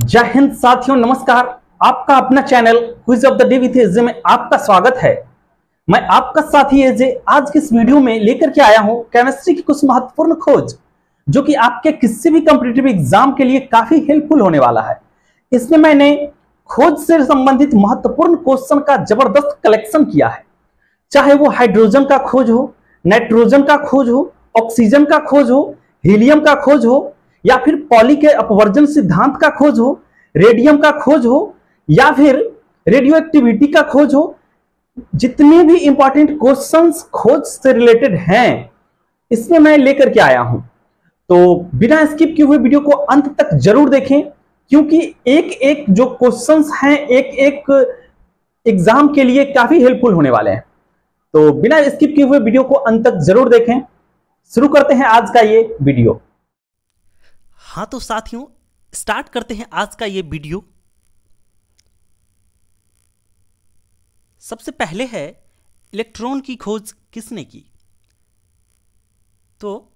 जय हिंद साथियों, नमस्कार। आपका अपना channel quiz of the day with AJ में आपका स्वागत है। मैं आपका साथी एजे आज की इस वीडियो में लेकर के आया हूँ केमिस्ट्री की कुछ महत्वपूर्ण खोज, जो कि आपके किसी भी कॉम्पिटेटिव एग्ज़ाम के लिए काफ़ी हेल्पफुल होने वाला है। इसमें मैंने खोज से संबंधित महत्वपूर्ण क्वेश्चन का ज़बरदस्त कलेक्शन किया है। चाहे वो हाइड्रोजन का खोज हो नाइट्रोजन का खोज हो ऑक्सीजन का खोज हो हीलियम का खोज हो या फिर पॉली के अपवर्जन सिद्धांत का खोज हो, रेडियम का खोज हो, या फिर रेडियो एक्टिविटी का खोज हो, जितने भी इंपॉर्टेंट क्वेश्चंस खोज से रिलेटेड हैं, इसमें मैं लेकर के आया हूँ। तो बिना स्किप किए हुए वीडियो को अंत तक ज़रूर देखें, क्योंकि एक एक जो क्वेश्चंस हैं एक एक एग्ज़ाम के लिए काफ़ी हेल्पफुल होने वाले हैं। तो बिना स्किप किए हुए वीडियो को अंत तक ज़रूर देखें। शुरू करते हैं आज का ये वीडियो हाँ तो साथियों स्टार्ट करते हैं आज का ये वीडियो सबसे पहले है इलेक्ट्रॉन की खोज किसने की? तो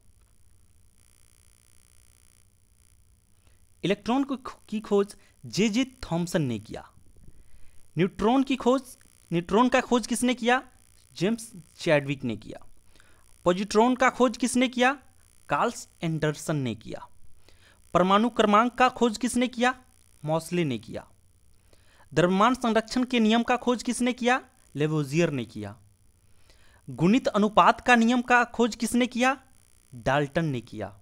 इलेक्ट्रॉन की खोज जे जे थॉमसन ने किया। न्यूट्रॉन की खोज न्यूट्रॉन का खोज किसने किया? जेम्स चैडविक ने किया। पॉजिट्रॉन का खोज किसने किया? कार्ल्स एंडरसन ने किया। परमाणु क्रमांक का खोज किसने किया? मौसले ने किया। द्रव्यमान संरक्षण के नियम का खोज किसने किया? लेवोजियर ने किया। गुणित अनुपात का नियम का खोज किसने किया? डाल्टन ने किया।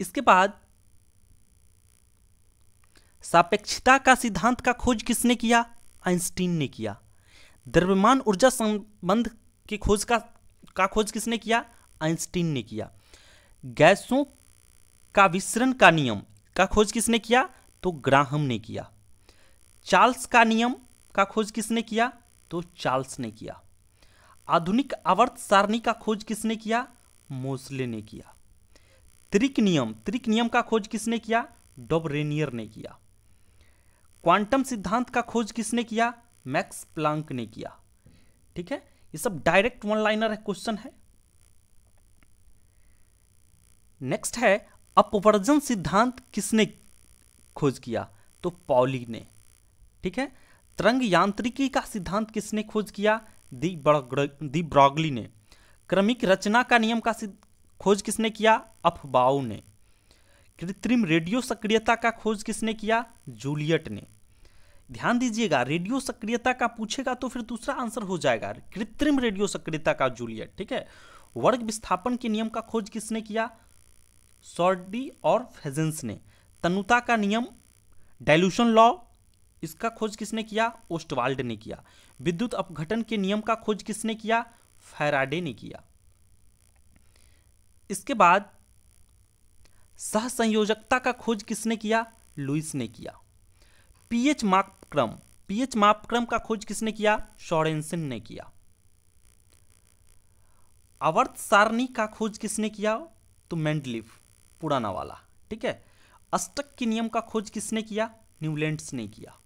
इसके बाद सापेक्षता का सिद्धांत का खोज किसने किया? आइंस्टीन ने किया। द्रव्यमान ऊर्जा संबंध की खोज का का खोज किसने किया? आइंस्टीन ने किया। गैसों का विसरण का नियम का खोज किसने किया? तो ग्राहम ने किया। चार्ल्स का नियम का खोज किसने किया? तो चार्ल्स ने किया। आधुनिक आवर्त सारणी का खोज किसने किया? मोसले ने किया। त्रिक नियम त्रिक नियम का खोज किसने किया? डोबरेनियर ने किया। क्वांटम सिद्धांत का खोज किसने किया? मैक्स प्लांक ने किया। ठीक है? ये सब डायरेक्ट वन लाइनर है, क्वेश्चन है। नेक्स्ट है अपवर्जन सिद्धांत किसने खोज किया? तो पॉली ने। ठीक है? तरंग यांत्रिकी का सिद्धांत किसने खोज किया? दी दी ब्रॉगली ने। क्रमिक रचना का नियम का खोज किसने किया? अफबाऊ ने। कृत्रिम रेडियो सक्रियता का खोज किसने किया? जूलियट ने। ध्यान दीजिएगा, रेडियो सक्रियता का पूछेगा तो फिर दूसरा आंसर हो जाएगा। कृत्रिम रेडियो सक्रियता का जूलियट। ठीक है? वर्ग विस्थापन के नियम का खोज किसने किया? सॉर्डी और फेजेंस ने तनुता का नियम डाइल्यूशन लॉ, इसका खोज किसने किया? ओस्टवाल्ड ने किया। विद्युत अपघटन के नियम का खोज किसने किया? फैराडे ने किया। इसके बाद सहसंयोजकता का खोज किसने किया? लुइस ने किया। पीएच मापक्रम पीएच मापक्रम का खोज किसने किया? शॉरेंसन ने किया। आवर्त सारणी का खोज किसने किया? तो मेंडलिफ। पुराना वाला, ठीक है? अष्टक के नियम का खोज किसने किया? न्यूलैंड्स ने किया।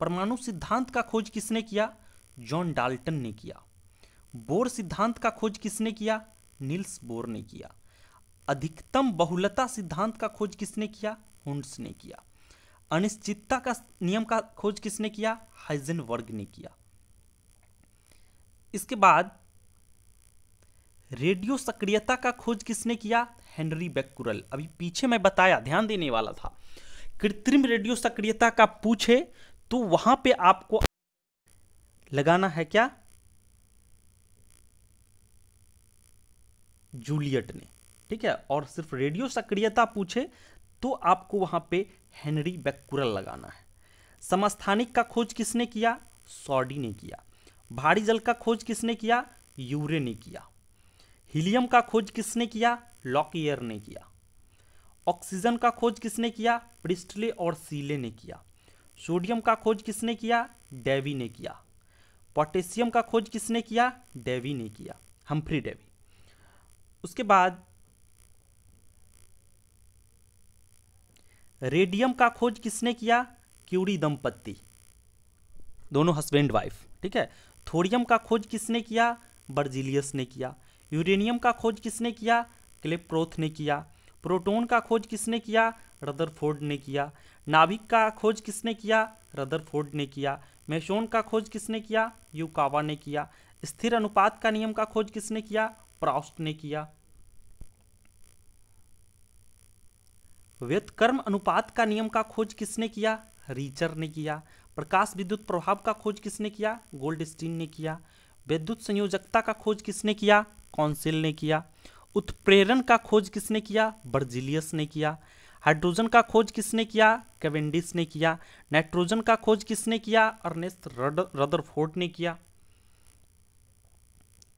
परमाणु सिद्धांत का खोज किसने किया? जॉन डाल्टन ने किया। बोर सिद्धांत का खोज किसने किया? नील्स बोर ने किया। अधिकतम बहुलता सिद्धांत का खोज किसने किया? हुंड्स ने किया। अनिश्चितता का नियम का खोज किसने किया? हाइजेनवर्ग ने किया। इसके बाद रेडियो सक्रियता का खोज किसने किया? हेनरी बैकुरल अभी पीछे मैं बताया, ध्यान देने वाला था। कृत्रिम रेडियो सक्रियता का पूछे तो वहाँ पे आपको लगाना है क्या? जूलियट ने। ठीक है? और सिर्फ़ रेडियो सक्रियता पूछे तो आपको वहाँ पे हेनरी बैकुरल लगाना है। समस्थानिक का खोज किसने किया? सॉडी ने किया। भारी जल का खोज किसने किया? यूरे ने किया। हीलियम का खोज किसने किया? लॉकइयर ने किया। ऑक्सीजन का खोज किसने किया? प्रिस्टले और सीले ने किया। सोडियम का खोज किसने किया? डेवी ने किया। पोटेशियम का खोज किसने किया? डेवी ने किया। Humphry Davy. उसके बाद रेडियम का खोज किसने किया? क्यूरी दंपत्ति। दोनों हस्बैंड वाइफ, ठीक है? थोडियम का खोज किसने किया? बर्जिलियस ने किया। यूरेनियम का खोज किसने किया? क्लेप्रोथ ने किया। प्रोटॉन का खोज किसने किया? रदरफोर्ड ने किया। नाभिक का खोज किसने किया? रदरफोर्ड ने किया। मेसोन का खोज किसने किया? यूकावा ने किया। स्थिर अनुपात का नियम का खोज किसने किया? प्राउस्ट ने किया। व्यतकर्म अनुपात का नियम का खोज किसने किया? रीचर ने किया। प्रकाश विद्युत प्रभाव का खोज किसने किया? गोल्डस्टीन ने किया। विद्युत संयोजकता का खोज किसने किया? कौंसिल ने किया, उत्प्रेरण का खोज किसने किया, बर्जिलियस ने किया, हाइड्रोजन का खोज किसने किया, कैवेंडिस ने किया, नाइट्रोजन का खोज किसने किया, अर्नेस्ट रदरफोर्ड ने किया।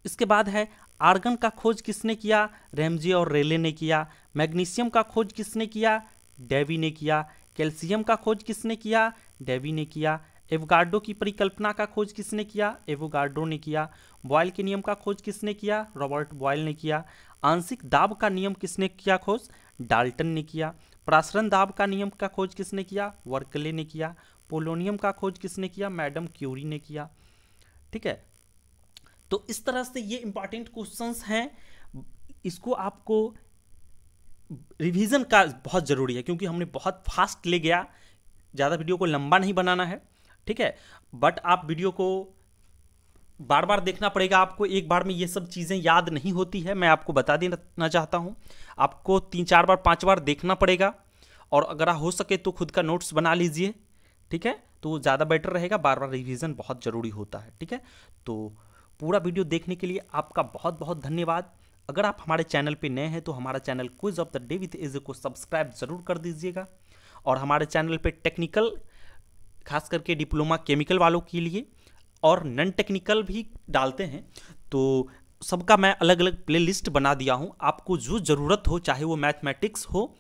इसके बाद है, आर्गन का खोज किसने किया, रेमजे और रेले ने किया, मैग्नीशियम का खोज किसने किया, डेवी ने किया, कैल्शियम का खोज किसने किया, डेवी ने किया एवगार्डो की परिकल्पना का खोज किसने किया? एवोगार्डो ने किया। बॉयल के नियम का खोज किसने किया? रॉबर्ट बॉयल ने किया। आंशिक दाब का नियम किसने किया खोज? डाल्टन ने किया। प्रासरण दाब का नियम का खोज किसने किया? वर्कले ने किया। पोलोनियम का खोज किसने किया? मैडम क्यूरी ने किया। ठीक है? तो इस तरह से ये इंपॉर्टेंट क्वेश्चंस हैं। इसको आपको रिवीजन का बहुत ज़रूरी है, क्योंकि हमने बहुत फास्ट ले गया। ज़्यादा वीडियो को लंबा नहीं बनाना है। ठीक है? बट आप वीडियो को बार बार देखना पड़ेगा आपको। एक बार में ये सब चीज़ें याद नहीं होती है, मैं आपको बता देना चाहता हूँ। आपको तीन चार बार, पाँच बार देखना पड़ेगा। और अगर हो सके तो खुद का नोट्स बना लीजिए, ठीक है? तो ज़्यादा बेटर रहेगा। बार बार रिवीजन बहुत ज़रूरी होता है, ठीक है? तो पूरा वीडियो देखने के लिए आपका बहुत बहुत धन्यवाद। अगर आप हमारे चैनल पे नए हैं तो हमारा channel quiz of the day with is को सब्सक्राइब ज़रूर कर दीजिएगा। और हमारे चैनल पे टेक्निकल खास करके डिप्लोमा केमिकल वालों के लिए और नन टेक्निकल भी डालते हैं तो सबका मैं अलग अलग प्ले लिस्ट बना दिया हूँ। आपको जो ज़रूरत हो, चाहे वो मैथमेटिक्स हो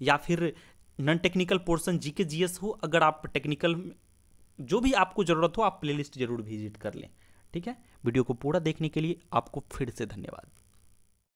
या फिर नन टेक्निकल पोर्सन जी के जी एस हो, अगर आप टेक्निकल जो भी आपको ज़रूरत हो, आप प्ले लिस्ट ज़रूर विज़िट कर लें। ठीक है? वीडियो को पूरा देखने के लिए आपको फिर से धन्यवाद।